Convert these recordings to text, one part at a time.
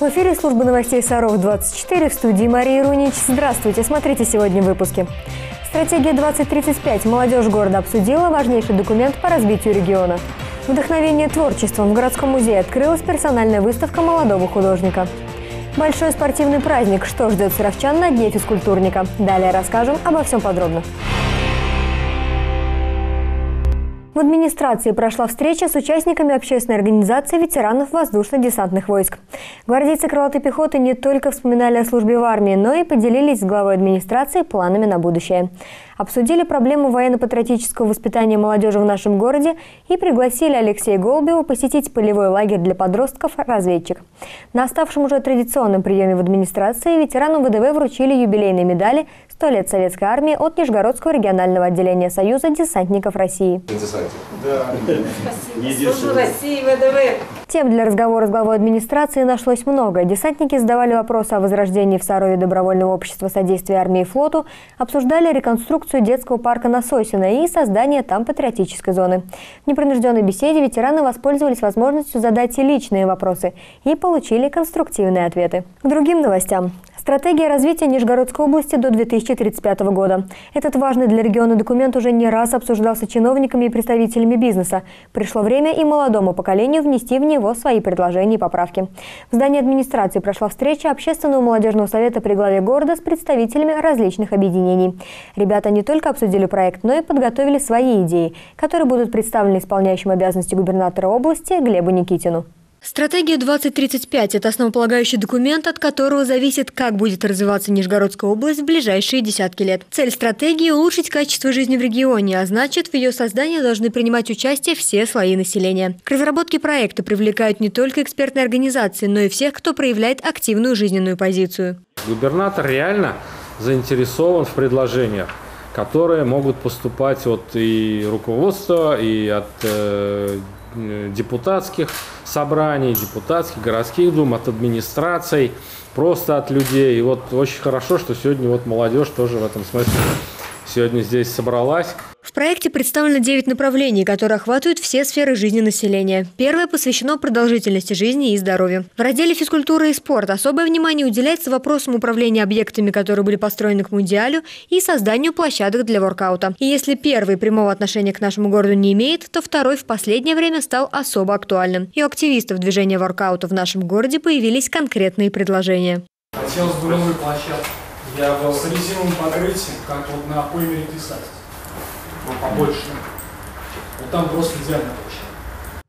В эфире службы новостей Саров-24 в студии Марии Рунич. Здравствуйте, смотрите сегодня в выпуске. Стратегия 2035 молодежь города обсудила важнейший документ по развитию региона. Вдохновение творчеством в городском музее открылась персональная выставка молодого художника. Большой спортивный праздник. Что ждет саровчан на Дне физкультурника? Далее расскажем обо всем подробно. В администрации прошла встреча с участниками общественной организации ветеранов воздушно-десантных войск. Гвардейцы крылатой пехоты не только вспоминали о службе в армии, но и поделились с главой администрации планами на будущее. Обсудили проблему военно-патриотического воспитания молодежи в нашем городе и пригласили Алексея Голубева посетить полевой лагерь для подростков «Разведчик». На оставшем уже традиционном приеме в администрации ветерану ВДВ вручили юбилейные медали «100 лет Советской армии» от Нижегородского регионального отделения Союза десантников России. Да. Спасибо. России, ВДВ. Тем для разговора с главой администрации нашлось много. Десантники задавали вопросы о возрождении в Сарове добровольного общества содействия армии и флоту, обсуждали реконструкцию детского парка на Сосино и создание там патриотической зоны. В непринужденной беседе ветераны воспользовались возможностью задать и личные вопросы и получили конструктивные ответы. К другим новостям. Стратегия развития Нижегородской области до 2035 года. Этот важный для региона документ уже не раз обсуждался чиновниками и представителями бизнеса. Пришло время и молодому поколению внести в него свои предложения и поправки. В здании администрации прошла встреча Общественного молодежного совета при главе города с представителями различных объединений. Ребята не только обсудили проект, но и подготовили свои идеи, которые будут представлены исполняющим обязанности губернатора области Глебу Никитину. Стратегия 2035 – это основополагающий документ, от которого зависит, как будет развиваться Нижегородская область в ближайшие десятки лет. Цель стратегии – улучшить качество жизни в регионе, а значит, в ее создании должны принимать участие все слои населения. К разработке проекта привлекают не только экспертные организации, но и всех, кто проявляет активную жизненную позицию. Губернатор реально заинтересован в предложениях которые могут поступать от и руководства, и от э, депутатских собраний, депутатских, городских дум, от администраций, просто от людей. И вот очень хорошо, что сегодня вот молодежь тоже в этом смысле сегодня здесь собралась. В проекте представлено 9 направлений, которые охватывают все сферы жизни населения. Первое посвящено продолжительности жизни и здоровью. В разделе «Физкультура и спорт» особое внимание уделяется вопросам управления объектами, которые были построены к Мундиалю, и созданию площадок для воркаута. И если первый прямого отношения к нашему городу не имеет, то второй в последнее время стал особо актуальным. И у активистов движения воркаута в нашем городе появились конкретные предложения. Хотелось бы новую площадку. Я был с резиновым покрытием, как вот на Поймере писать побольше. Вот там просто идеально площадь.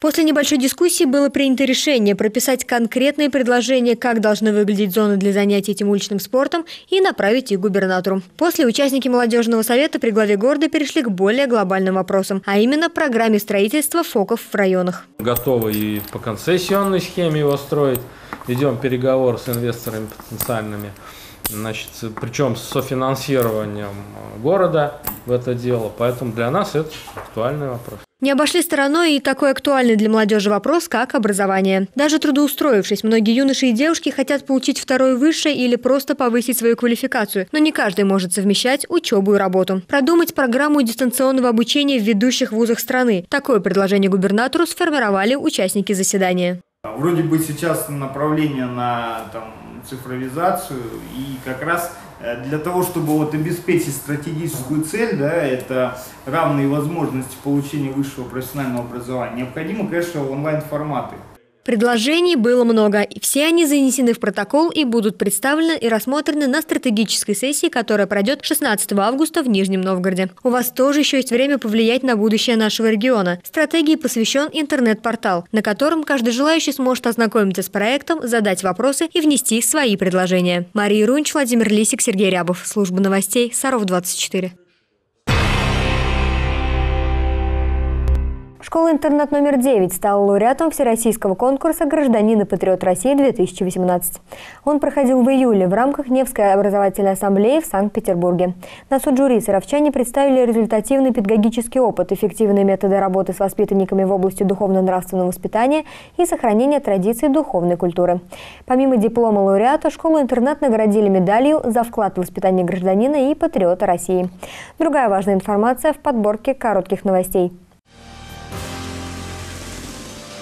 После небольшой дискуссии было принято решение прописать конкретные предложения, как должны выглядеть зоны для занятий этим уличным спортом и направить их губернатору. После участники молодежного совета при главе города перешли к более глобальным вопросам, а именно программе строительства фоков в районах. Готовы и по концессионной схеме его строить. Ведем переговоры с инвесторами потенциальными значит, причем с софинансированием города в это дело. Поэтому для нас это актуальный вопрос. Не обошли стороной и такой актуальный для молодежи вопрос, как образование. Даже трудоустроившись, многие юноши и девушки хотят получить второе высшее или просто повысить свою квалификацию, но не каждый может совмещать учебу и работу. Продумать программу дистанционного обучения в ведущих вузах страны. Такое предложение губернатору сформировали участники заседания. Вроде бы сейчас направление на там, цифровизацию и как раз э, для того, чтобы вот обеспечить стратегическую цель, да, это равные возможности получения высшего профессионального образования, необходимо, конечно, онлайн-форматы. Предложений было много, и все они занесены в протокол и будут представлены и рассмотрены на стратегической сессии, которая пройдет 16 августа в Нижнем Новгороде. У вас тоже еще есть время повлиять на будущее нашего региона. Стратегии посвящен интернет-портал, на котором каждый желающий сможет ознакомиться с проектом, задать вопросы и внести свои предложения. Мария Рунч, Владимир Лисик, Сергей Рябов. Служба новостей. Саров 24. Школа-интернат номер 9 стала лауреатом Всероссийского конкурса «Гражданин и патриот России-2018». Он проходил в июле в рамках Невской образовательной ассамблеи в Санкт-Петербурге. На суд жюри саровчане представили результативный педагогический опыт, эффективные методы работы с воспитанниками в области духовно-нравственного воспитания и сохранения традиций духовной культуры. Помимо диплома лауреата, школу-интернат наградили медалью за вклад в воспитание гражданина и патриота России. Другая важная информация в подборке коротких новостей.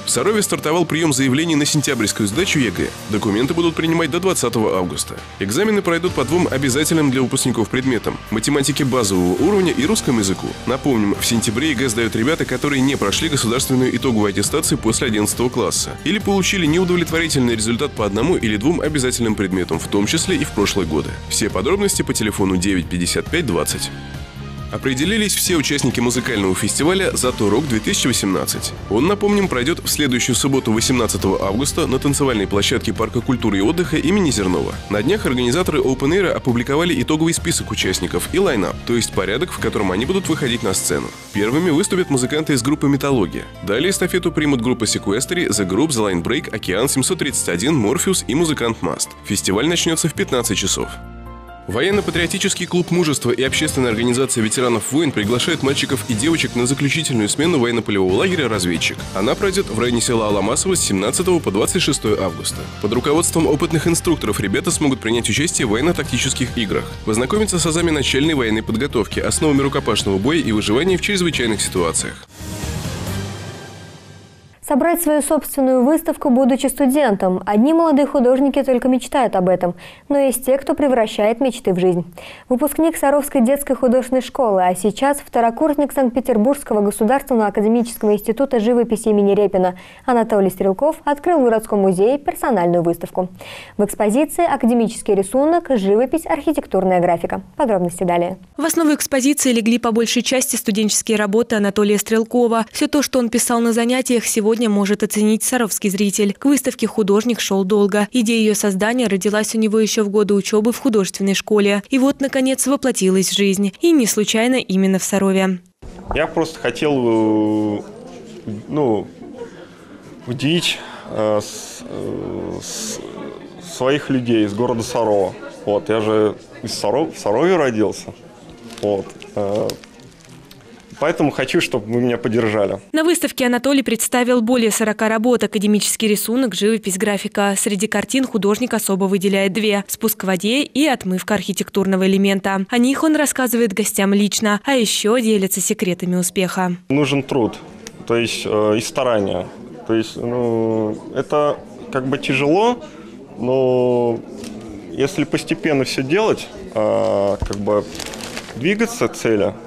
В Сарове стартовал прием заявлений на сентябрьскую сдачу ЕГЭ. Документы будут принимать до 20 августа. Экзамены пройдут по двум обязательным для выпускников предметам – математике базового уровня и русскому языку. Напомним, в сентябре ЕГЭ сдают ребята, которые не прошли государственную итоговую аттестацию после 11 класса или получили неудовлетворительный результат по одному или двум обязательным предметам, в том числе и в прошлые годы. Все подробности по телефону 955 20. Определились все участники музыкального фестиваля «Зато рок-2018». Он, напомним, пройдет в следующую субботу 18 августа на танцевальной площадке Парка культуры и отдыха имени Зернова. На днях организаторы Open Air опубликовали итоговый список участников и лайнап, то есть порядок, в котором они будут выходить на сцену. Первыми выступят музыканты из группы «Металлогия». Далее эстафету примут группа Sequestry, The Group, The Line Break, Океан 731, Morpheus и музыкант Маст. Фестиваль начнется в 15 часов. Военно-патриотический клуб мужества и общественная организация ветеранов войн приглашают мальчиков и девочек на заключительную смену военно-полевого лагеря «Разведчик». Она пройдет в районе села Аламасово с 17 по 26 августа. Под руководством опытных инструкторов ребята смогут принять участие в военно-тактических играх, познакомиться с азами начальной военной подготовки, основами рукопашного боя и выживания в чрезвычайных ситуациях. Собрать свою собственную выставку, будучи студентом. Одни молодые художники только мечтают об этом, но есть те, кто превращает мечты в жизнь. Выпускник Саровской детской художественной школы, а сейчас второкурсник Санкт-Петербургского государственного академического института живописи имени Репина Анатолий Стрелков открыл в городском музее персональную выставку. В экспозиции академический рисунок, живопись, архитектурная графика. Подробности далее. В основу экспозиции легли по большей части студенческие работы Анатолия Стрелкова. Все то, что он писал на занятиях, сегодня сегодня может оценить саровский зритель. К выставке художник шел долго. Идея ее создания родилась у него еще в годы учебы в художественной школе. И вот, наконец, воплотилась в жизнь. И не случайно именно в Сарове. Я просто хотел э, ну, удивить э, с, э, с, своих людей из города Сарова. Вот, я же из Саров, в Сарове родился. Вот. Э, Поэтому хочу, чтобы вы меня поддержали. На выставке Анатолий представил более 40 работ. Академический рисунок, живопись, графика. Среди картин художник особо выделяет две – «Спуск в воде» и «Отмывка архитектурного элемента». О них он рассказывает гостям лично, а еще делится секретами успеха. Нужен труд, то есть э, и старание. То есть ну, это как бы тяжело, но если постепенно все делать, э, как бы двигаться к цели –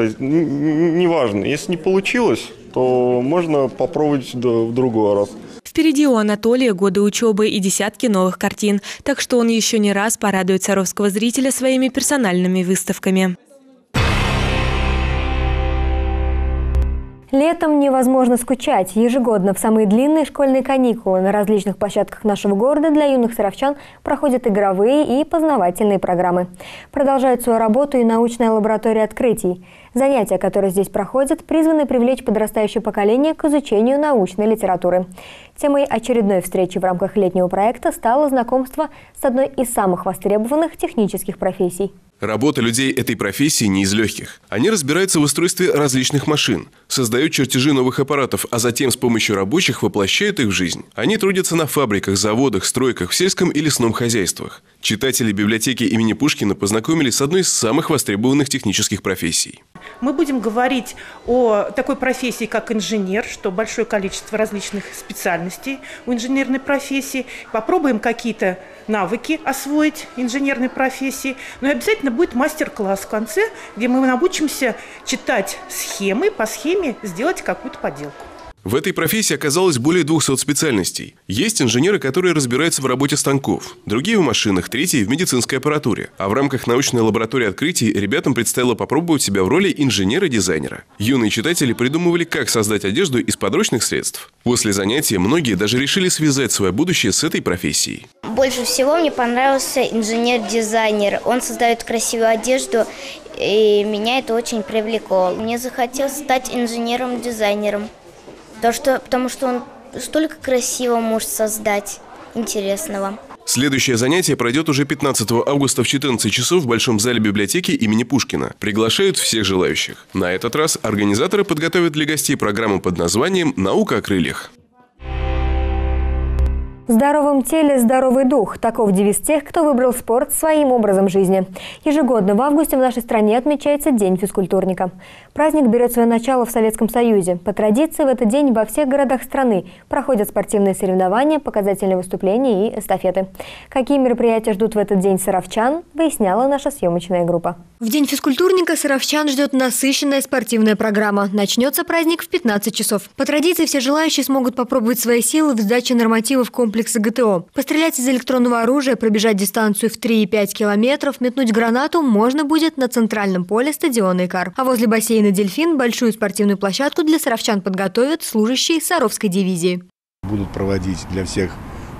то есть неважно, если не получилось, то можно попробовать в другой раз. Впереди у Анатолия годы учебы и десятки новых картин, так что он еще не раз порадует саровского зрителя своими персональными выставками. Летом невозможно скучать. Ежегодно в самые длинные школьные каникулы на различных площадках нашего города для юных саровчан проходят игровые и познавательные программы. Продолжает свою работу и научная лаборатория открытий. Занятия, которые здесь проходят, призваны привлечь подрастающее поколение к изучению научной литературы. Темой очередной встречи в рамках летнего проекта стало знакомство с одной из самых востребованных технических профессий. Работа людей этой профессии не из легких. Они разбираются в устройстве различных машин, создают чертежи новых аппаратов, а затем с помощью рабочих воплощают их в жизнь. Они трудятся на фабриках, заводах, стройках, в сельском и лесном хозяйствах. Читатели библиотеки имени Пушкина познакомились с одной из самых востребованных технических профессий. Мы будем говорить о такой профессии, как инженер, что большое количество различных специальностей у инженерной профессии. Попробуем какие-то навыки освоить инженерной профессии. Но и обязательно будет мастер-класс в конце, где мы научимся читать схемы, по схеме сделать какую-то поделку. В этой профессии оказалось более 200 специальностей. Есть инженеры, которые разбираются в работе станков, другие в машинах, третьи в медицинской аппаратуре. А в рамках научной лаборатории открытий ребятам предстояло попробовать себя в роли инженера-дизайнера. Юные читатели придумывали, как создать одежду из подручных средств. После занятия многие даже решили связать свое будущее с этой профессией. Больше всего мне понравился инженер-дизайнер. Он создает красивую одежду, и меня это очень привлекло. Мне захотелось стать инженером-дизайнером. То, что, потому что он столько красивого может создать, интересного. Следующее занятие пройдет уже 15 августа в 14 часов в Большом зале библиотеки имени Пушкина. Приглашают всех желающих. На этот раз организаторы подготовят для гостей программу под названием «Наука о крыльях». В здоровом теле здоровый дух. Таков девиз тех, кто выбрал спорт своим образом жизни. Ежегодно в августе в нашей стране отмечается День физкультурника. Праздник берет свое начало в Советском Союзе. По традиции в этот день во всех городах страны проходят спортивные соревнования, показательные выступления и эстафеты. Какие мероприятия ждут в этот день саровчан, выясняла наша съемочная группа. В День физкультурника саровчан ждет насыщенная спортивная программа. Начнется праздник в 15 часов. По традиции все желающие смогут попробовать свои силы в сдаче нормативов комплекса комплекса ГТО. Пострелять из электронного оружия, пробежать дистанцию в 3,5 километров, метнуть гранату можно будет на центральном поле стадиона Икар. А возле бассейна «Дельфин» большую спортивную площадку для саровчан подготовят служащие Саровской дивизии. Будут проводить для всех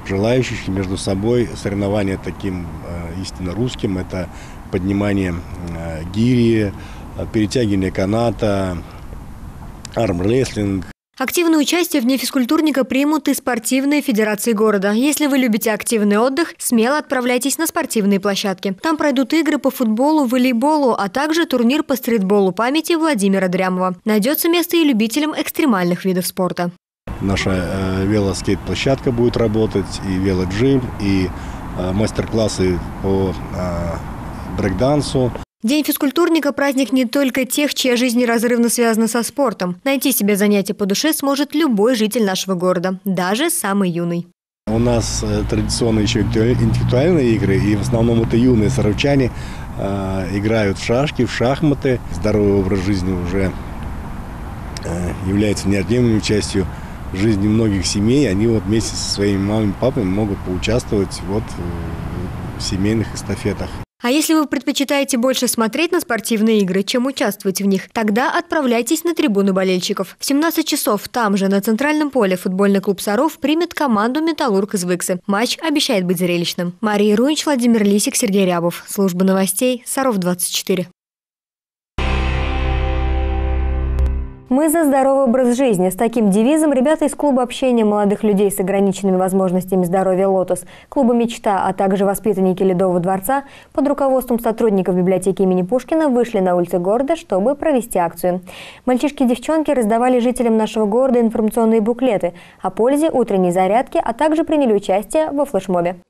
желающих между собой соревнования таким э, истинно русским. Это поднимание э, гири, э, перетягивание каната, армрестлинг, Активное участие в Дне физкультурника примут и спортивные федерации города. Если вы любите активный отдых, смело отправляйтесь на спортивные площадки. Там пройдут игры по футболу, волейболу, а также турнир по стритболу памяти Владимира Дрямова. Найдется место и любителям экстремальных видов спорта. Наша э, велоскейт-площадка будет работать, и велоджим, и э, мастер-классы по э, брейкдансу. День физкультурника – праздник не только тех, чья жизнь неразрывно связана со спортом. Найти себе занятие по душе сможет любой житель нашего города, даже самый юный. У нас э, традиционно еще интеллектуальные игры, и в основном это юные саровчане э, играют в шашки, в шахматы. Здоровый образ жизни уже э, является неотъемлемой частью жизни многих семей. Они вот вместе со своими мамами и папами могут поучаствовать вот в семейных эстафетах. А если вы предпочитаете больше смотреть на спортивные игры, чем участвовать в них, тогда отправляйтесь на трибуну болельщиков. В 17 часов там же, на центральном поле, футбольный клуб «Саров» примет команду «Металлург» из Выксы. Матч обещает быть зрелищным. Мария Руинч, Владимир Лисик, Сергей Рябов. Служба новостей «Саров-24». Мы за здоровый образ жизни. С таким девизом ребята из клуба общения молодых людей с ограниченными возможностями здоровья «Лотос», клуба «Мечта», а также воспитанники Ледового дворца под руководством сотрудников библиотеки имени Пушкина вышли на улицы города, чтобы провести акцию. Мальчишки и девчонки раздавали жителям нашего города информационные буклеты о пользе утренней зарядки, а также приняли участие во флешмобе.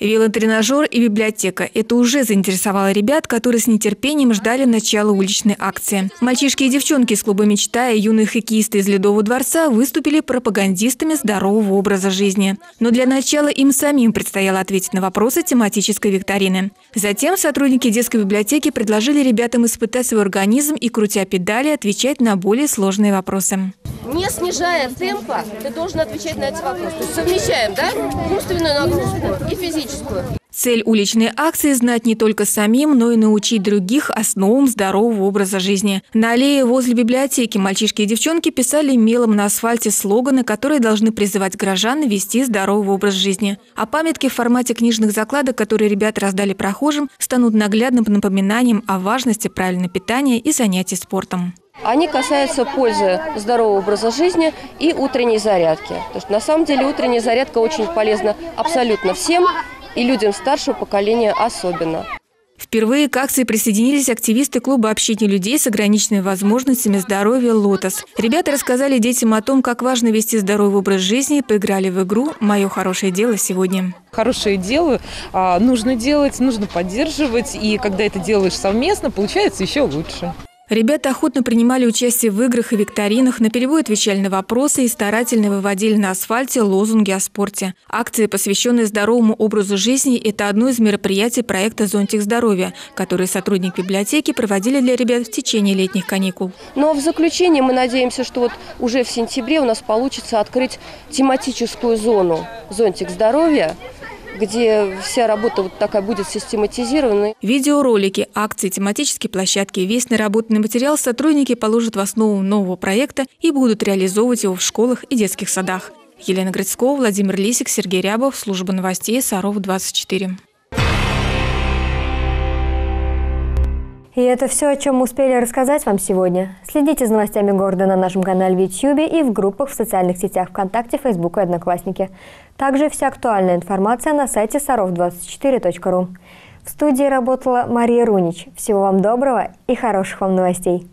Велотренажер и библиотека – это уже заинтересовало ребят, которые с нетерпением ждали начала уличной акции. Мальчишки и девчонки из клуба «Мечта» и юные хоккеисты из Ледового дворца выступили пропагандистами здорового образа жизни. Но для начала им самим предстояло ответить на вопросы тематической викторины. Затем сотрудники детской библиотеки предложили ребятам испытать свой организм и, крутя педали, отвечать на более сложные вопросы. Не снижая темпа, ты должен отвечать на эти вопросы. Совмещаем, да, умственную нагрузку и физическую физическую. Цель уличной акции – знать не только самим, но и научить других основам здорового образа жизни. На аллее возле библиотеки мальчишки и девчонки писали мелом на асфальте слоганы, которые должны призывать горожан вести здоровый образ жизни. А памятки в формате книжных закладок, которые ребята раздали прохожим, станут наглядным напоминанием о важности правильного питания и занятий спортом. Они касаются пользы здорового образа жизни и утренней зарядки. Потому что на самом деле утренняя зарядка очень полезна абсолютно всем, и людям старшего поколения особенно. Впервые к акции присоединились активисты клуба общения людей с ограниченными возможностями здоровья «Лотос». Ребята рассказали детям о том, как важно вести здоровый образ жизни и поиграли в игру «Мое хорошее дело сегодня». Хорошее дело а, нужно делать, нужно поддерживать, и когда это делаешь совместно, получается еще лучше. Ребята охотно принимали участие в играх и викторинах, наперебой отвечали на вопросы и старательно выводили на асфальте лозунги о спорте. Акция, посвященная здоровому образу жизни, это одно из мероприятий проекта «Зонтик здоровья», который сотрудники библиотеки проводили для ребят в течение летних каникул. Ну а в заключение мы надеемся, что вот уже в сентябре у нас получится открыть тематическую зону «Зонтик здоровья», где вся работа вот такая будет систематизирована. Видеоролики, акции, тематические площадки, весь наработанный материал сотрудники положат в основу нового проекта и будут реализовывать его в школах и детских садах. Елена Грицкова, Владимир Лисик, Сергей Рябов, служба новостей Саров 24. И это все, о чем мы успели рассказать вам сегодня. Следите за новостями города на нашем канале в YouTube и в группах в социальных сетях ВКонтакте, Фейсбук и Одноклассники. Также вся актуальная информация на сайте sarov24.ru. В студии работала Мария Рунич. Всего вам доброго и хороших вам новостей.